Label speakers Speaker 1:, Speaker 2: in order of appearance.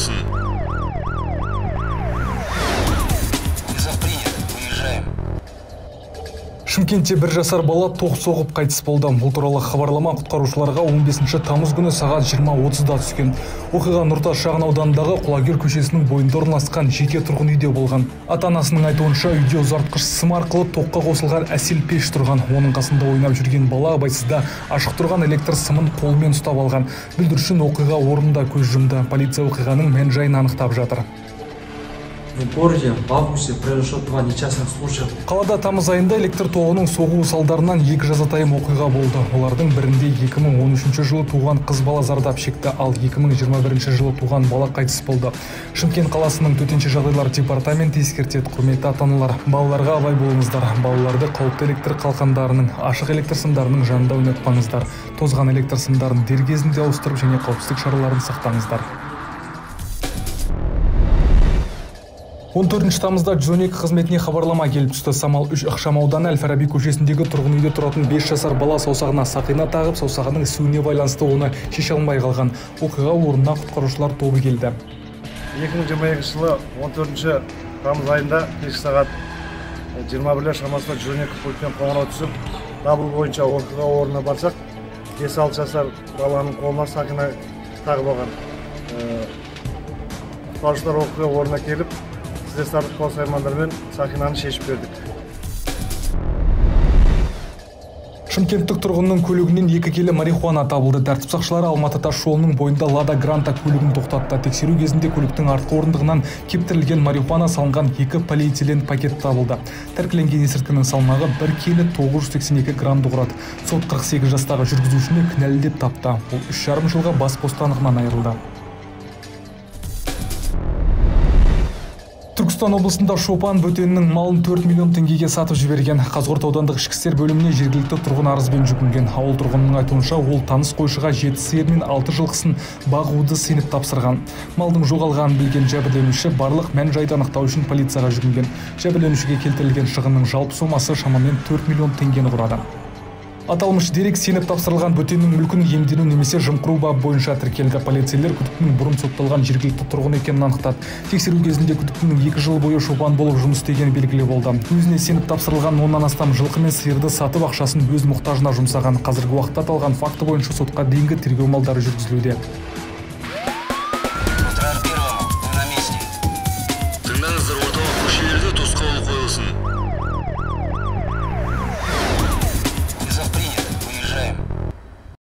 Speaker 1: Mm-hmm. Шымкентте бір жасар бала тоқ соғып қайтыс болды. Бұл туралы хабарлама құтқарушыларға 15 тамыз күні сағат 20.30-да түскен. Оқиға нұртас шағын ауданындағы құлагер көшесінің бойында орналасқан жеке тұрғын үйде болған. Ата анасының айтуынша үйде ұзартқыш сым арқылы тоққа қосылған әсел пеш тұрған. Оның қасында ойнап жүрген бала абайсызда ашық тұрған электр сымын қолымен ұстап алған. Бүлдіршін оқиға орнында көз жұмды. Полиция оқиғаның мән жайын анықтап жатыр.
Speaker 2: В августе произошло два несчастных случая.
Speaker 1: қалада тамыз айында электр тоғының соғуы салдарынан екі жазатайым оқиға болды. Олардың бірінде 2013 жылы туған қыз бала зардап шекті ал 2021 жылы туған бала қайтыс болды. Шымкент қаласының төтенше жағдайлар департаменті ескертеді құрметті ата аналар балаларға абай болыңыздар. Балаларды қауіпті электр қалқандарының ашық электр сымдарының жанында ойнатпаңыздар. Тозған электр сымдарын дер кезінде ауыстырып және қауіпсіздік шараларын сақтаңыздар. 14 тамызда 112 қызметіне хабарлама келіп түсті. Самал 3 ықшам ауданы әл фараби көшесіндегі тұрғын үйде тұратын 5 жасар бала саусағына сақина тағып саусағының ісуіне байланысты оны шеше алмай қалған. Оқиға орнына құтқарушылар тобы келді.
Speaker 3: 2022 жылы 14 тамыз айында кешкі сағат 21 шамасында 112 пультпен қоңырау түсіп дабыл бойынша оқиға орнына барсақ 5-6 жасар баланың қолына сақина тағып алған. Құтқарушылар оқиға орнына келіп іздестіріп қол саймандармен сақинаны шешіп бердік
Speaker 1: шымкенттік тұрғынның көлігінен екі келі марихуана табылды. Тәртіп сақшылары алматы тас жолының бойында лада гранта көлігін тоқтатты. Тексеру кезінде көліктің артқы орындығынан кептірілген марихуана салынған екі полиэтилен пакет табылды. Тәркіленген есірткінің салмағы бір келі 982 граммды құрады. Сот 48 жастағы жүргізушіні кінәлі деп тапты. Ол үш жарым жылға бас бостандығынан айырылды. Түркістан облысында шопан бөтеннің малын 4 миллион теңгеге сатып жіберген. Қазығұрт аудандық ішкі істер бөліміне жергілікті тұрғын арызбен жүгінген. Ауыл тұрғынының айтуынша ол таныс қойшыға жеті сиыр мен алты жылқысын бағуды сеніп тапсырған. Малдың жоғалғанын білген жәбірленуші барлық мән жайды анықтау үшін полицияға жүгінген. Жәбірленушіге келтірілген шығынның жалпы сомасы шамамен 4 миллион теңгені құрады. Аталмыш дерек сеніп тапсырылған бөтеннің мүлкін иемдену немесе жымқыру бабы бойынша тіркелді. Полицейлер күдіктінің бұрын сотталған жергілікті тұрғын екенін анықтады. Тексеру кезінде күдіктінің екі жыл бойы шопан болып жұмыс істегені белгілі болды. Өзіне сеніп тапсырылған оннан астам жылқы мен сиырды сатып ақшасын өз мұқтажына жұмсаған. Қазіргі уақытта аталған факті бойынша сотқа дейінгі тергеу амалдары жүргізілуде.